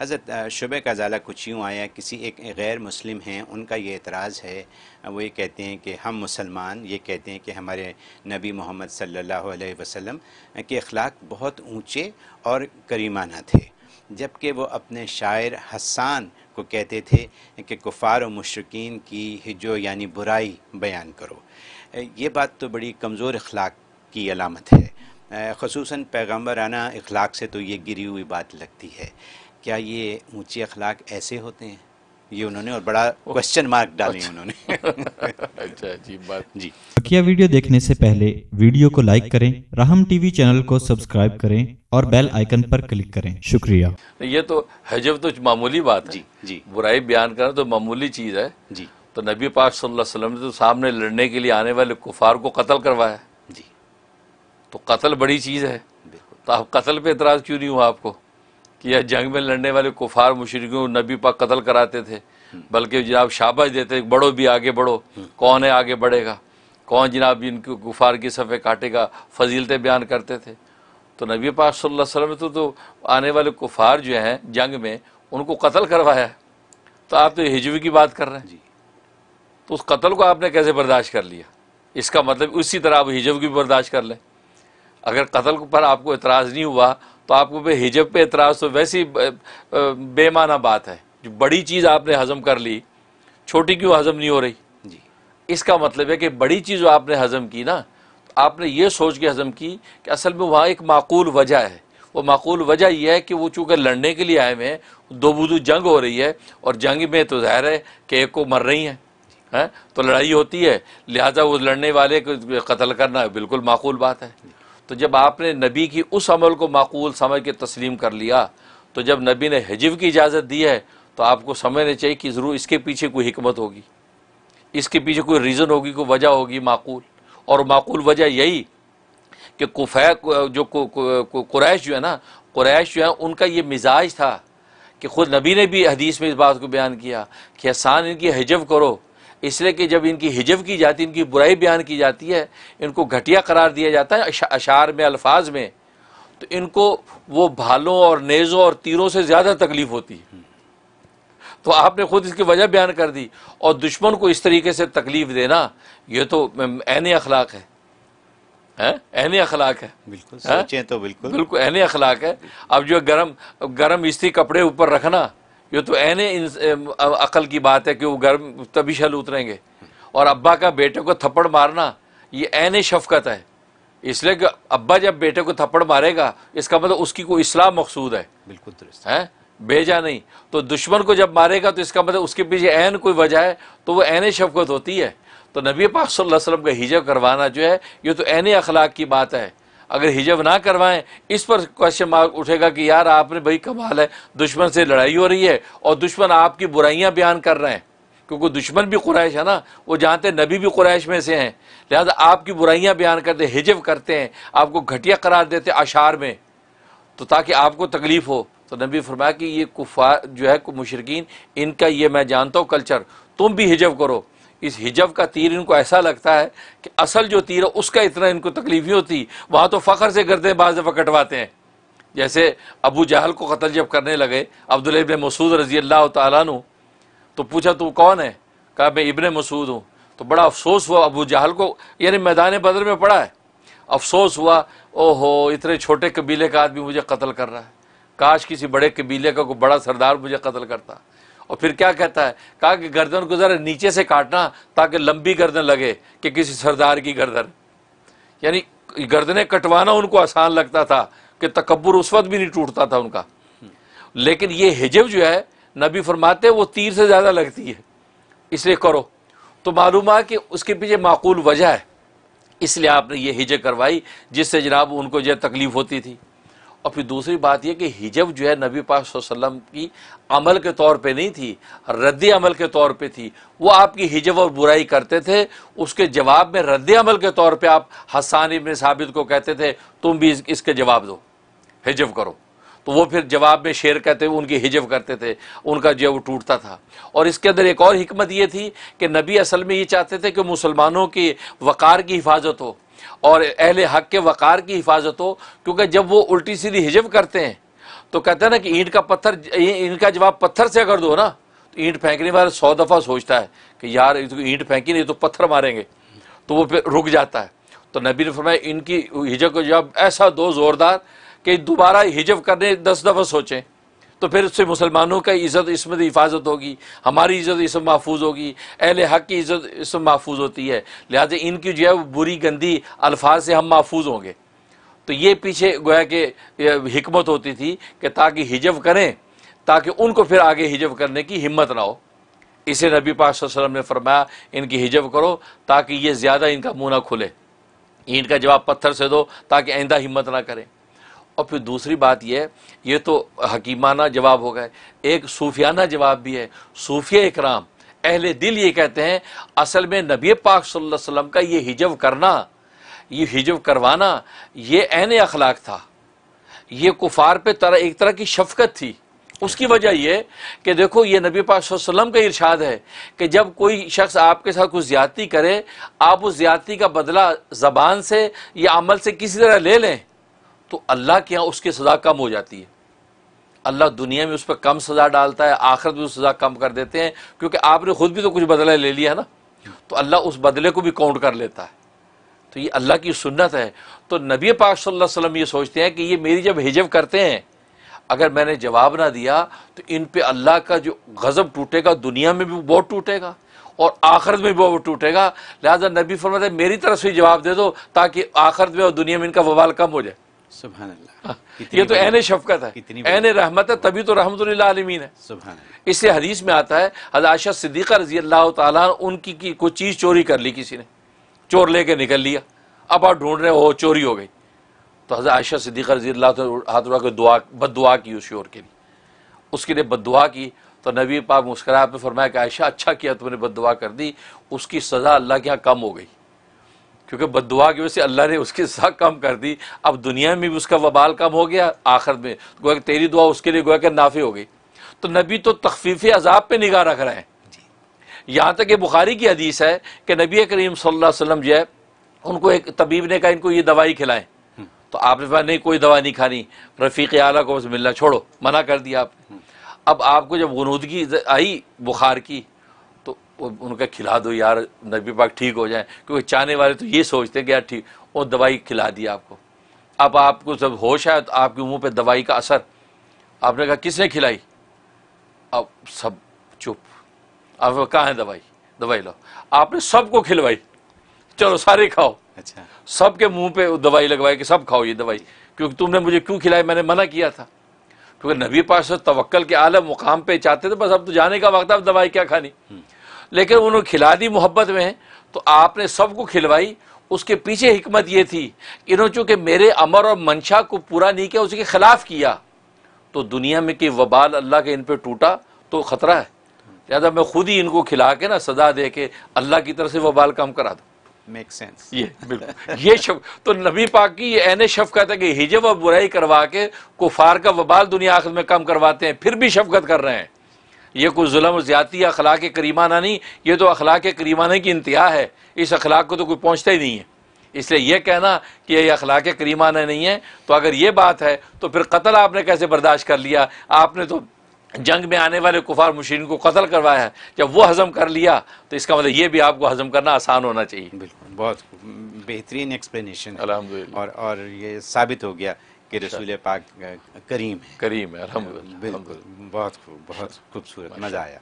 حضرت شبہ کا ازالہ کچھ یوں آیا کسی ایک غیر مسلم ہیں، ان کا یہ اعتراض ہے، وہ یہ کہتے ہیں کہ ہم مسلمان، یہ کہتے ہیں کہ ہمارے نبی محمد صلی اللہ علیہ وسلم کے اخلاق بہت اونچے اور کریمانہ تھے۔ جبکہ وہ اپنے شاعر حسان کو کہتے تھے کہ کفار و مشرقین کی ہجو یعنی برائی بیان کرو۔ یہ بات تو بڑی کمزور اخلاق کی علامت ہے۔ خصوصاً پیغمبرانہ اخلاق سے تو یہ گری ہوئی بات لگتی ہے۔ کیا یہ اونچے اخلاق ایسے ہوتے ہیں؟ یہ انہوں نے اور بڑا کوشچن مارک ڈالی انہوں نے۔ اچھا عجیب بات۔ جی۔ ویڈیو دیکھنے سے پہلے ویڈیو کو لائک کریں رحم ٹی وی چینل کو سبسکرائب کریں اور بیل آئیکن پر کلک کریں۔ شکریہ۔ یہ تو حجب تو معمولی بات ہے۔ جی جی۔ برائی بیان کرنا تو معمولی چیز ہے۔ جی۔ تو نبی پاک صلی اللہ علیہ وسلم نے تو سامنے لڑنے کے لیے آنے والے کفار کو قتل کروایا۔ جی۔ تو قتل بڑی چیز ہے۔ بالکل۔ تو آپ قتل پہ اعتراض کیوں نہیں ہوا آپ کو؟ کہ یہ جنگ میں لڑنے والے کفار مشرقوں نبی پاک قتل کراتے تھے بلکہ جناب شاباش دیتے بڑھو بھی آگے بڑھو کون ہے آگے بڑھے گا؟ کون جناب ان کو کفار کی صفحے کاٹے گا؟ فضیلتیں بیان کرتے تھے۔ تو نبی پاک صلی اللہ علیہ وسلم تو تو آنے والے کفار جو ہیں جنگ میں ان کو قتل کروایا ہے۔ تو آپ تو ہجوی کی بات کر رہے ہیں۔ جی۔ تو اس قتل کو آپ نے کیسے برداشت کر لیا؟ اس کا مطلب اسی طرح آپ ہجب کی برداشت کر لیں۔ اگر قتل پر آپ کو اعتراض نہیں ہوا تو آپ کو پہ ہجب پہ اعتراض تو ویسی بے معنی بات ہے۔ جو بڑی چیز آپ نے ہضم کر لی چھوٹی کیوں ہضم نہیں ہو رہی؟ جی۔ اس کا مطلب ہے کہ بڑی چیز جو آپ نے ہضم کی نا آپ نے یہ سوچ کے ہضم کی کہ اصل میں وہاں ایک معقول وجہ ہے۔ وہ معقول وجہ یہ ہے کہ وہ چونکہ لڑنے کے لیے آئے ہوئے ہیں دو بدو جنگ ہو رہی ہے اور جنگ میں تو ظاہر ہے کہ ایک کو مر رہی ہیں۔ ہیں تو لڑائی ہوتی ہے لہٰذا وہ لڑنے والے کو قتل کرنا بالکل معقول بات ہے۔ تو جب آپ نے نبی کی اس عمل کو معقول سمجھ کے تسلیم کر لیا، تو جب نبی نے حجب کی اجازت دی ہے، تو آپ کو سمجھنا چاہیے کہ ضرور اس کے پیچھے کوئی حکمت ہوگی۔ اس کے پیچھے کوئی ریزن ہوگی، کوئی وجہ ہوگی معقول۔ اور معقول وجہ یہی کہ کفے جو قریش جو ہے نا، قریش جو ہے، ان کا یہ مزاج تھا کہ خود نبی نے بھی حدیث میں اس بات کو بیان کیا کہ احسان ان کی حجب کرو۔ اس لیے کہ جب ان کی حجب کی جاتی ہے ان کی برائی بیان کی جاتی ہے ان کو گھٹیا قرار دیا جاتا ہے اشعار میں الفاظ میں تو ان کو وہ بھالوں اور نیزوں اور تیروں سے زیادہ تکلیف ہوتی ہے۔ تو آپ نے خود اس کی وجہ بیان کر دی اور دشمن کو اس طریقے سے تکلیف دینا یہ تو عین اخلاق ہے۔ عین اخلاق ہے۔ بالکل سوچیں تو بالکل۔ بالکل عین اخلاق ہے۔ اب جو گرم گرم استری کپڑے اوپر رکھنا یہ تو عین عقل کی بات ہے کہ وہ گرم تبھی شل اتریں گے۔ اور ابا کا بیٹے کو تھپڑ مارنا یہ عین شفقت ہے۔ اس لیے کہ ابا جب بیٹے کو تھپڑ مارے گا اس کا مطلب اس کی کوئی اصلاح مقصود ہے۔ بالکل درست۔ ہے بیجا نہیں۔ تو دشمن کو جب مارے گا تو اس کا مطلب اس کے پیچھے عین کوئی وجہ ہے تو وہ عین شفقت ہوتی ہے۔ تو نبی پاک صلی اللہ علیہ وسلم کا ہجب کروانا جو ہے یہ تو عین اخلاق کی بات ہے۔ اگر ہجب نہ کروائیں، اس پر کوشچن مارک اٹھے گا کہ یار آپ نے بھائی کمال ہے، دشمن سے لڑائی ہو رہی ہے اور دشمن آپ کی برائیاں بیان کر رہے ہیں۔ کیونکہ دشمن بھی قریش ہے نا، وہ جانتے ہیں نبی بھی قریش میں سے ہیں۔ لہذا آپ کی برائیاں بیان کرتے ہجب کرتے ہیں، آپ کو گھٹیا قرار دیتے اشعار میں۔ تو تاکہ آپ کو تکلیف ہو، تو نبی فرمایا کہ یہ کفار جو ہے مشرقین ان کا یہ میں جانتا ہوں کلچر، تم بھی ہجب کرو۔ اس ہجب کا تیر ان کو ایسا لگتا ہے کہ اصل جو تیر ہے، اس کا اتنا ان کو تکلیف ہوتی۔ وہاں تو فخر سے کرتے بعض دفعہ کٹواتے ہیں۔ جیسے ابو جہل کو قتل جب کرنے لگے، عبداللہ ابن مسعود رضی اللہ تعالیٰ نو تو پوچھا، تو کون ہے؟ کہا، میں ابن مسعود ہوں۔ تو بڑا افسوس ہوا ابو جہل کو یعنی میدان بدر میں پڑا ہے۔ افسوس ہوا او ہو اتنے چھوٹے قبیلے کا آدمی مجھے قتل کر رہا ہے۔ کاش کسی بڑے قبیلے کا کوئی بڑا سردار مجھے قتل کرتا۔ اور پھر کیا کہتا ہے؟ کہا کہ گردن کو ذرا نیچے سے کاٹنا تاکہ لمبی گردن لگے کہ کسی سردار کی گردن۔ یعنی گردنیں کٹوانا ان کو آسان لگتا تھا کہ تکبر اس وقت بھی نہیں ٹوٹتا تھا ان کا۔ لیکن یہ ہجب جو ہے، نبی فرماتے وہ تیر سے زیادہ لگتی ہے۔ اس لیے کرو۔ تو معلوم ہے کہ اس کے پیچھے معقول وجہ ہے۔ اس لیے آپ نے یہ ہجب کروائی جس سے جناب ان کو جو تکلیف ہوتی تھی۔ اور پھر دوسری بات یہ کہ ہجب جو ہے نبی پاک صلی اللہ علیہ وسلم کی عمل کے طور پہ نہیں تھی، رد عمل کے طور پہ تھی۔ وہ آپ کی ہجب اور برائی کرتے تھے، اس کے جواب میں رد عمل کے طور پہ آپ حسان ابن ثابت کو کہتے تھے، تم بھی اس کے جواب دو ہجب کرو۔ تو وہ پھر جواب میں شعر کہتے ان کی ہجب کرتے تھے، ان کا جو وہ ٹوٹتا تھا۔ اور اس کے اندر ایک اور حکمت یہ تھی کہ نبی اصل میں یہ چاہتے تھے کہ مسلمانوں کی وقار کی حفاظت ہو۔ اور اہل حق کے وقار کی حفاظت ہو، کیونکہ جب وہ الٹی سیدھی ہجب کرتے ہیں، تو کہتے ہیں نا کہ اینٹ کا پتھر ان کا جواب پتھر سے اگر دو نا، تو اینٹ پھینکنے والا سو دفعہ سوچتا ہے کہ یار اینٹ پھینکی نہیں تو پتھر ماریں گے، تو وہ پھر رک جاتا ہے۔ تو نبی نے فرمایا، ان کی ہجب کا جواب ایسا دو زوردار کہ دوبارہ ہجب کرنے دس دفعہ سوچیں۔ تو پھر اس سے مسلمانوں کا عزت اس میں حفاظت ہوگی، ہماری عزت اس میں محفوظ ہوگی، اہل حق کی عزت اس میں محفوظ ہوتی ہے۔ لہٰذا ان کی جو ہے وہ بری گندی الفاظ سے ہم محفوظ ہوں گے۔ تو یہ پیچھے گویا کہ حکمت ہوتی تھی کہ تاکہ ہجب کریں، تاکہ ان کو پھر آگے ہجب کرنے کی ہمت نہ ہو۔ اسے نبی پاک صلی اللہ علیہ وسلم نے فرمایا، ان کی ہجب کرو تاکہ یہ زیادہ ان کا منہ نہ کھلے۔ اینٹ کا جواب پتھر سے دو تاکہ آئندہ ہمت نہ کریں۔ اور پھر دوسری بات یہ یہ تو حکیمانہ جواب ہو گئے۔ ایک صوفیانہ جواب بھی ہے۔ صوفیہ اکرام، اہل دل یہ کہتے ہیں، اصل میں نبی پاک صلی اللہ علیہ وسلم کا یہ ہجب کرنا، یہ ہجب کروانا، یہ عین اخلاق تھا۔ یہ کفار پہ طرح، ایک طرح کی شفقت تھی۔ اس کی وجہ یہ کہ دیکھو، یہ نبی پاک صلی اللہ علیہ وسلم کا ارشاد ہے کہ جب کوئی شخص آپ کے ساتھ کچھ زیادتی کرے، آپ اس زیادتی کا بدلہ زبان سے یا عمل سے کسی طرح لے لیں۔ تو اللہ کے یہاں اس کی سزا کم ہو جاتی ہے۔ اللہ دنیا میں اس پہ کم سزا ڈالتا ہے، آخرت میں سزا کم کر دیتے ہیں۔ کیونکہ آپ نے خود بھی تو کچھ بدلہ لے لیا نا۔ تو اللہ اس بدلے کو بھی کاؤنٹ کر لیتا ہے۔ تو یہ اللہ کی سنت ہے۔ تو نبی پاک صلی اللہ علیہ وسلم یہ سوچتے ہیں کہ یہ میری جب ہجب کرتے ہیں، اگر میں نے جواب نہ دیا تو ان پہ اللہ کا جو غضب ٹوٹے گا، دنیا میں بھی بہت ٹوٹے گا اور آخرت میں بھی بہت ٹوٹے گا۔ لہٰذا نبی فرماتے ہیں، میری طرف سے جواب دے دو تاکہ آخرت میں اور دنیا میں ان کا وبال کم ہو جائے۔ سبحان اللہ. یہ تو عین شفقت ہے. عین رحمت ہے تبھی تو رحمت اللہ عالمین ہے. سبحان اللہ. اس سے حدیث میں آتا ہے حضرت عائشہ صدیقہ رضی اللہ تعالیٰ ان کی کی کوئی چیز چوری کر لی کسی نے؟ چور لے کے نکل لیا. اب آپ ڈھونڈ رہے ہو چوری ہو گئی. تو حضرت عائشہ صدیقہ رضی اللہ تعالیٰ ہاتھ اڑا کے دعا بد دعا کی اس شور کے لیے. اس کے لیے بد دعا کی. تو نبی پاک مسکراہٹ میں فرمایا کہ عائشہ اچھا کیا تم نے بد دعا کر دی اس کی سزا اللہ کے یہاں کم ہو گئی. کیونکہ بد دعا کی وجہ سے اللہ نے اس کی سزا کم کر دی۔ اب دنیا میں بھی اس کا وبال کم ہو گیا آخر میں۔ گویا کہ تیری دعا اس کے لیے گویا کہ نافع ہو گئی۔ تو نبی تو تخفیف عذاب پہ نگاہ رکھ رہے ہیں۔ یہاں تک کہ بخاری کی حدیث ہے کہ نبی کریم صلی اللہ علیہ وسلم جو ہے ان کو ایک طبیب نے کہا ان کو یہ دوائی کھلائیں۔ تو آپ نے کہا نہیں کوئی دوا نہیں کھانی۔ رفیق اعلیٰ کو بس ملنا چھوڑو منع کر دیا آپ اب آپ کو جب غنودگی آئی بخار کی ان کا کھلا دو یار نبی پاک ٹھیک ہو جائیں کیونکہ چاہنے والے تو یہ سوچتے ہیں کہ یار ٹھیک وہ دوائی کھلا دی آپ کو۔ اب آپ کو جب ہوش ہے تو آپ کے منہ پہ دوائی کا اثر۔ آپ نے کہا کس نے کھلائی؟ اب سب چپ۔ اب کہاں ہے دوائی؟ دوائی لو آپ نے سب کو کھلوائی۔ چلو سارے کھاؤ۔ اچھا۔ سب کے منہ پہ دوائی لگوائی کہ سب کھاؤ یہ دوائی۔ کیونکہ تم نے مجھے کیوں کھلائی؟ میں نے منع کیا تھا۔ کیونکہ نبی پاس توکل کے اعلیٰ مقام پہ چاہتے تھے بس اب تو جانے کا وقت اب دوائی کیا کھانی؟ لیکن انہوں نے کھلا دی محبت میں تو آپ نے سب کو کھلوائی۔ اس کے پیچھے حکمت یہ تھی انہوں چونکہ میرے امر اور منشا کو پورا نہیں کیا اس کے خلاف کیا۔ تو دنیا میں کہ وبال اللہ کے ان پہ ٹوٹا تو خطرہ ہے۔ لہٰذا میں خود ہی ان کو کھلا کے نا سزا دے کے اللہ کی طرف سے وبال کم کرا دوں۔ میک سینس یہ بالکل۔ یہ شف تو نبی پاک کی یہ عین شفقت ہے کہ ہجب اور برائی کروا کے کفار کا وبال دنیا آخر میں کم کرواتے ہیں پھر بھی شفقت کر رہے ہیں۔ یہ کوئی ظلم و زیادتی یا اخلاق کریمانہ نہیں یہ تو اخلاق کریمانہ کی انتہا ہے۔ اس اخلاق کو تو کوئی پہنچتا ہی نہیں ہے۔ اس لیے یہ کہنا کہ یہ اخلاق کریمانہ نہیں ہے۔ تو اگر یہ بات ہے تو پھر قتل آپ نے کیسے برداشت کر لیا؟ آپ نے تو جنگ میں آنے والے کفار مشین کو قتل کروایا ہے۔ جب وہ ہضم کر لیا تو اس کا مطلب یہ بھی آپ کو ہضم کرنا آسان ہونا چاہیے۔ بالکل بہت بہترین ایکسپلینیشن الحمدللہ۔ اور اور یہ ثابت ہو گیا۔ کہ رسول پاک کریم ہے کریم ہے الحمد بالکل بہت بہت خوبصورت مزہ آیا۔